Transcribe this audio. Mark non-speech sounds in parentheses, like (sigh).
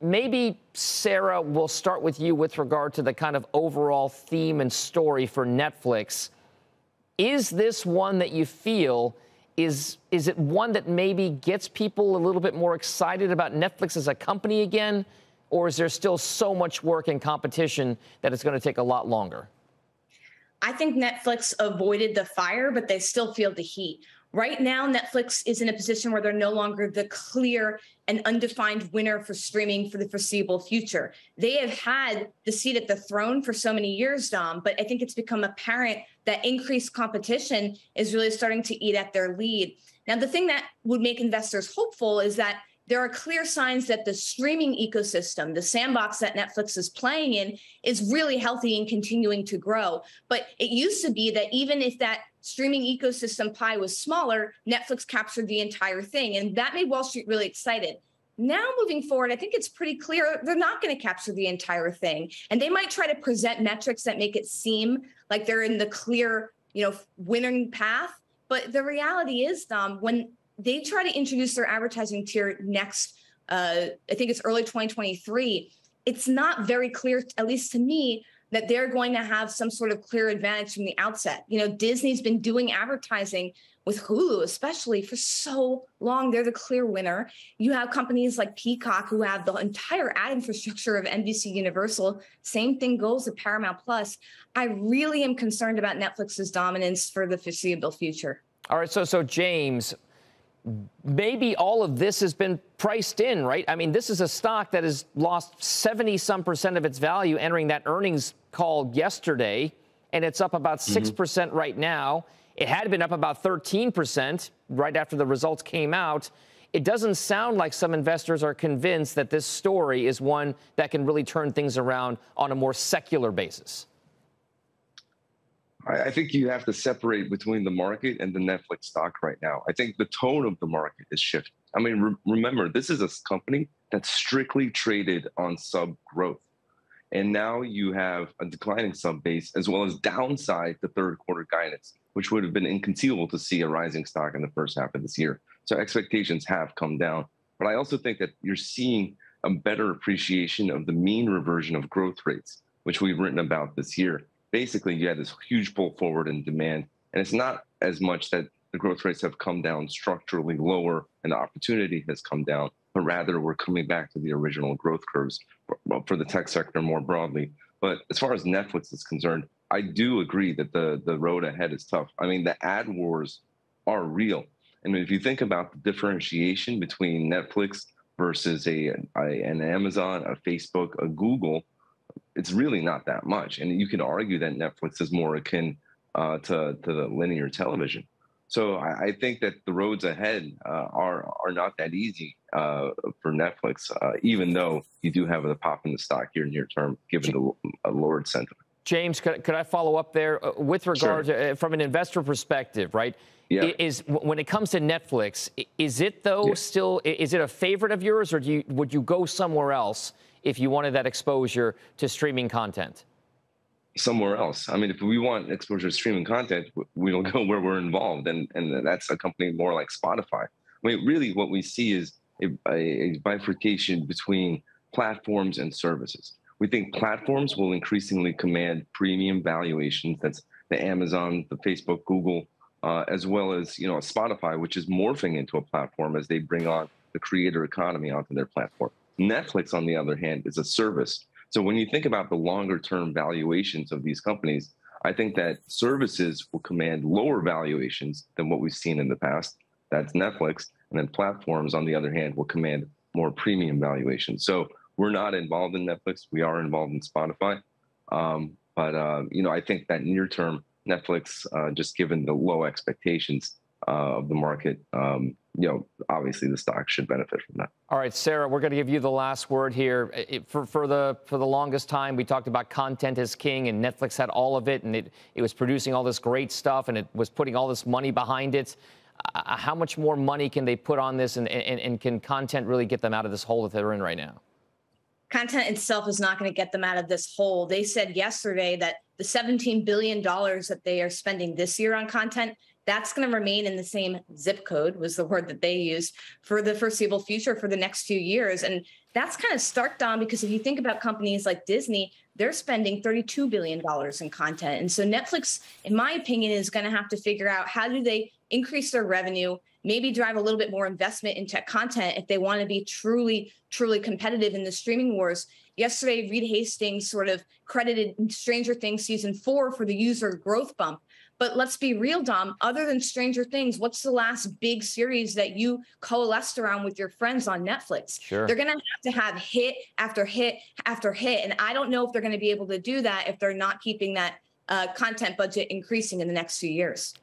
Maybe, Sara, we'll start with you with regard to the kind of overall theme and story for Netflix. Is this one that you feel is, is it one that maybe gets people a little bit more excited about Netflix as a company again? Or is there still so much work and competition that it's going to take a lot longer? I think Netflix avoided the fire, but they still feel the heat. Right now, Netflix is in a position where they're no longer the clear and undefined winner for streaming for the foreseeable future. They have had the seat at the throne for so many years, Dom, but I think it's become apparent that increased competition is really starting to eat at their lead. Now, the thing that would make investors hopeful is that there are clear signs that the streaming ecosystem, the sandbox that Netflix is playing in, is really healthy and continuing to grow. But it used to be that even if that streaming ecosystem pie was smaller, Netflix captured the entire thing. And that made Wall Street really excited. Now, moving forward, I think it's pretty clear they're not going to capture the entire thing. And they might try to present metrics that make it seem like they're in the clear, you know, winning path. But the reality is, um, when they try to introduce their advertising tier next, uh, I think it's early 2023, it's not very clear, at least to me, that they're going to have some sort of clear advantage from the outset. You know, Disney's been doing advertising with Hulu, especially for so long. They're the clear winner. You have companies like Peacock who have the entire ad infrastructure of NBC Universal. Same thing goes with Paramount Plus. I really am concerned about Netflix's dominance for the foreseeable future. All right, so so James, maybe all of this has been priced in, right? I mean, this is a stock that has lost 70 some percent of its value entering that earnings call yesterday, and it's up about 6% mm-hmm. percent right now. It had been up about 13% right after the results came out. It doesn't sound like some investors are convinced that this story is one that can really turn things around on a more secular basis. I, think you have to separate between the market and the Netflix stock right now. I think the tone of the market is shifting. I mean, re- remember, this is a company that's strictly traded on sub growth. And now you have a declining sub base as well as downside to third quarter guidance, which would have been inconceivable to see a rising stock in the first half of this year. So expectations have come down. But I also think that you're seeing a better appreciation of the mean reversion of growth rates, which we've written about this year basically you had this huge pull forward in demand. And it's not as much that the growth rates have come down structurally lower and the opportunity has come down, but rather we're coming back to the original growth curves for, for the tech sector more broadly. But as far as Netflix is concerned, I do agree that the, the road ahead is tough. I mean, the ad wars are real. Mean, if you think about the differentiation between Netflix versus a, a an Amazon, a Facebook, a Google, it's really not that much. And you could argue that Netflix is more akin uh, to, to the linear television. So I, I think that the roads ahead uh, are are not that easy uh, for Netflix, uh, even though you do have a pop in the stock here near term, given the lowered sentiment. James, could, could I follow up there uh, with regard sure. to uh, from an investor perspective, right? Yeah. Is when it comes to Netflix, is it though yeah. still is it a favorite of yours, or do you would you go somewhere else if you wanted that exposure to streaming content? Somewhere else. I mean, if we want exposure to streaming content, we don't (laughs) go where we're involved, and and that's a company more like Spotify. I mean, really, what we see is a, a bifurcation between platforms and services. We think platforms will increasingly command premium valuations. That's the Amazon, the Facebook, Google, uh, as well as you know Spotify, which is morphing into a platform as they bring on the creator economy onto their platform. Netflix, on the other hand, is a service. So when you think about the longer term valuations of these companies, I think that services will command lower valuations than what we've seen in the past. That's Netflix. And then platforms, on the other hand, will command more premium valuations. So we're not involved in Netflix. We are involved in Spotify. Um, but, uh, you know, I think that near term, Netflix, uh, just given the low expectations, uh, of the market, um, you know, obviously the stock should benefit from that. All right, Sara, we're going to give you the last word here. It, for, for the for the longest time, we talked about content as king, and Netflix had all of it, and it, it was producing all this great stuff, and it was putting all this money behind it. Uh, how much more money can they put on this, and, and, and can content really get them out of this hole that they're in right now? Content itself is not going to get them out of this hole. They said yesterday that the $17 billion that they are spending this year on content that's going to remain in the same zip code was the word that they used for the foreseeable future for the next few years. And that's kind of stark down because if you think about companies like disney they're spending $32 billion in content. And so netflix in my opinion is going to have to figure out how do they increase their revenue maybe drive a little bit more investment into content if they want to be truly truly competitive in the streaming wars. Yesterday reed hastings sort of credited stranger things season four for the user growth bump but let's be real, Dom. Other than Stranger Things, what's the last big series that you coalesced around with your friends on Netflix? Sure. They're going to have to have hit after hit after hit. And I don't know if they're going to be able to do that if they're not keeping that uh, content budget increasing in the next few years.